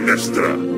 siniestra.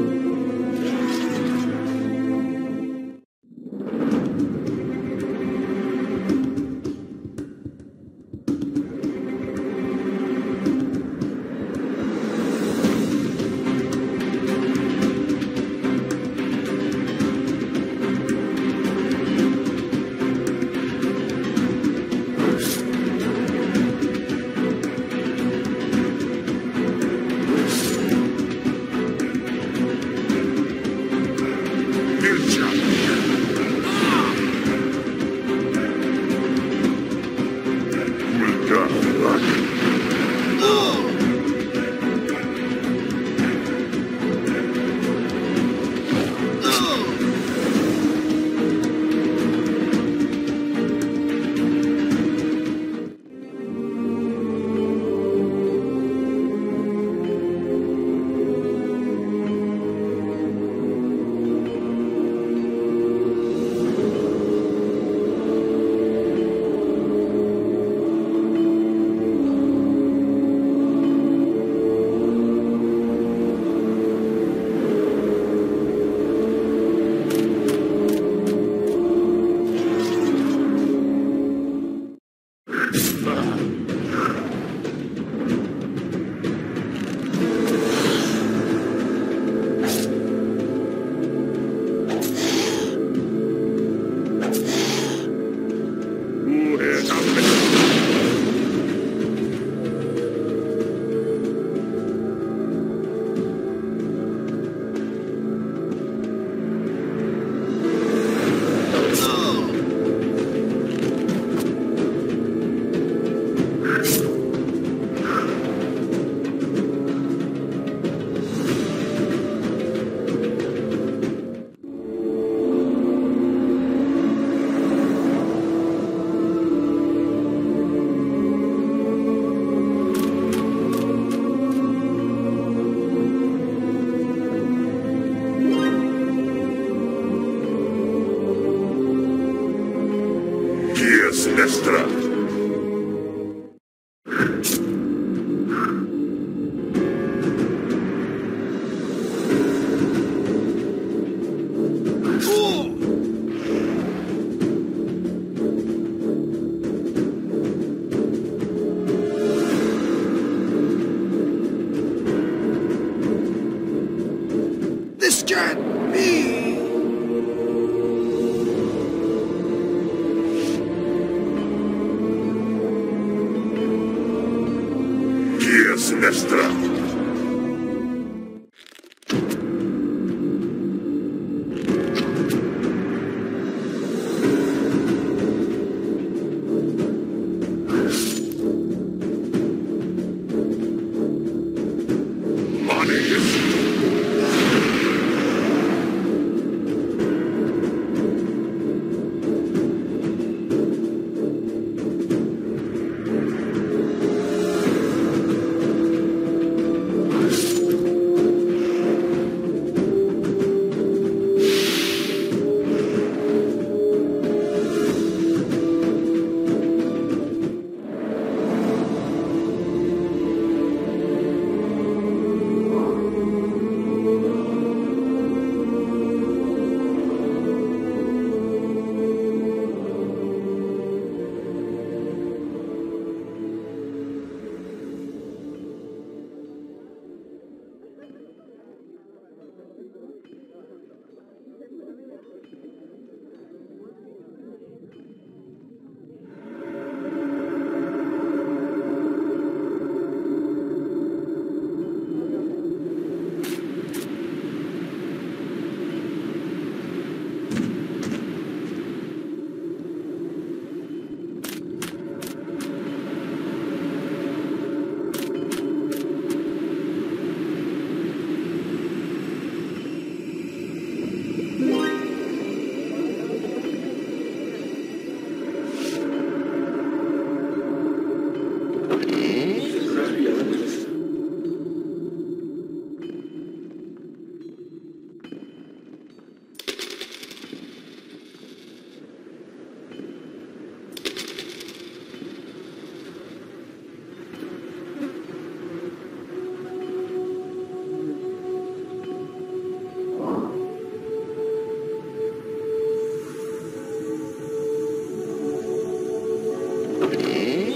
え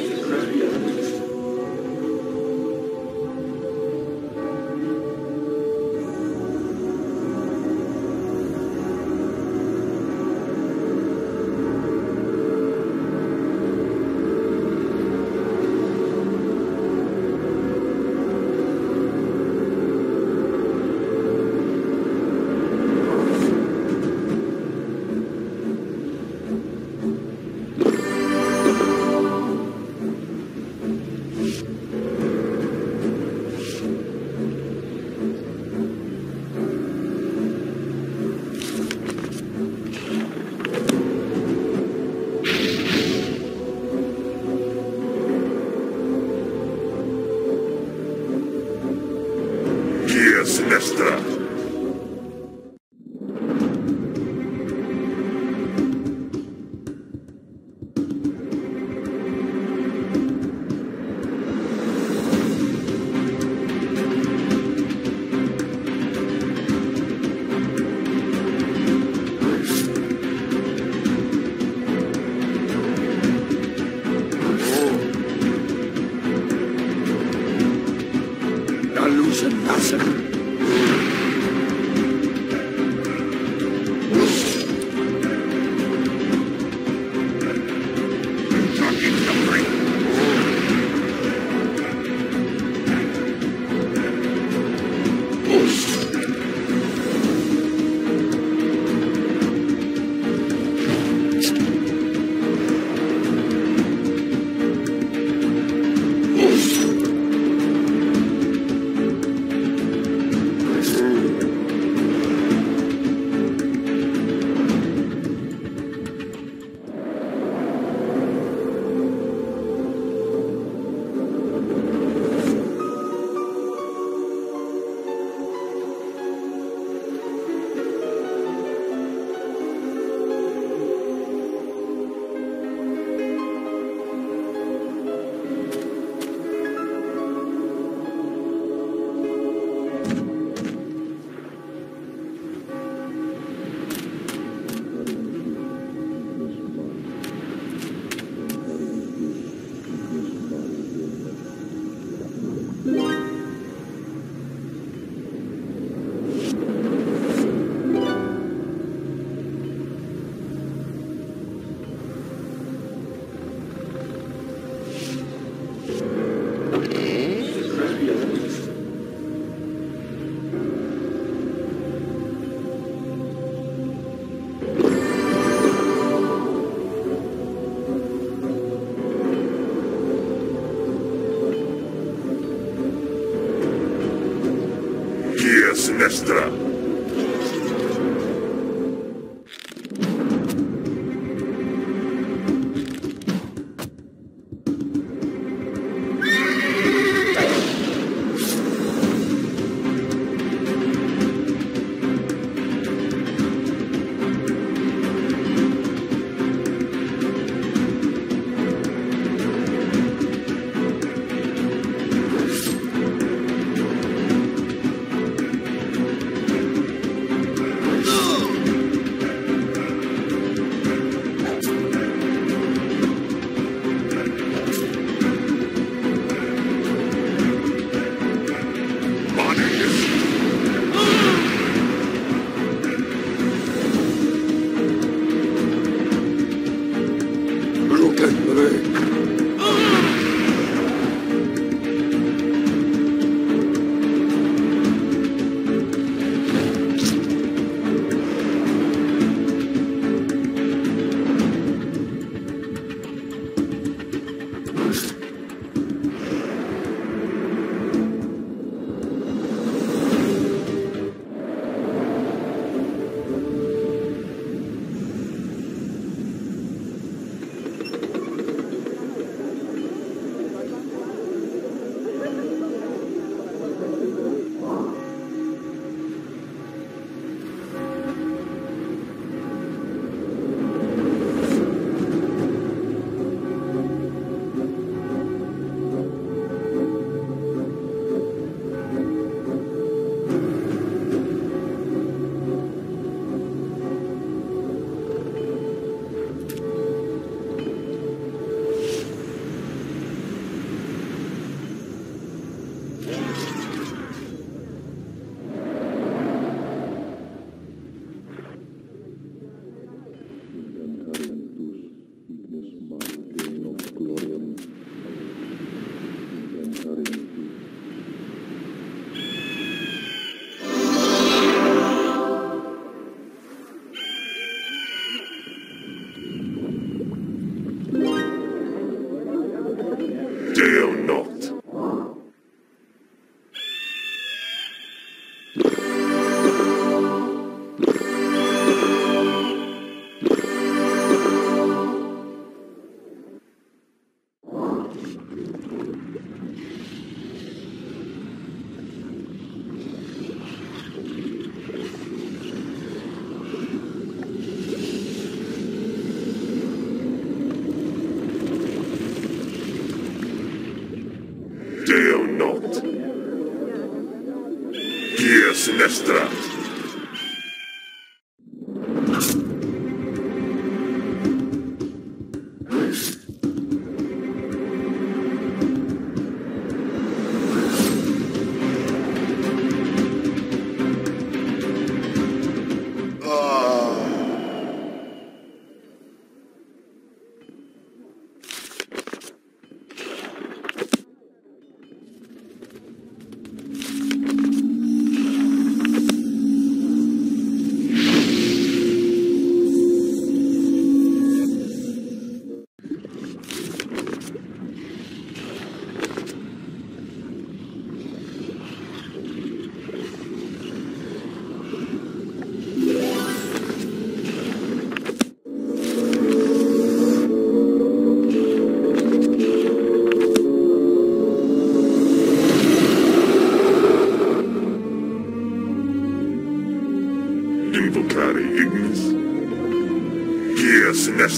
Gia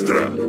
Sinestra.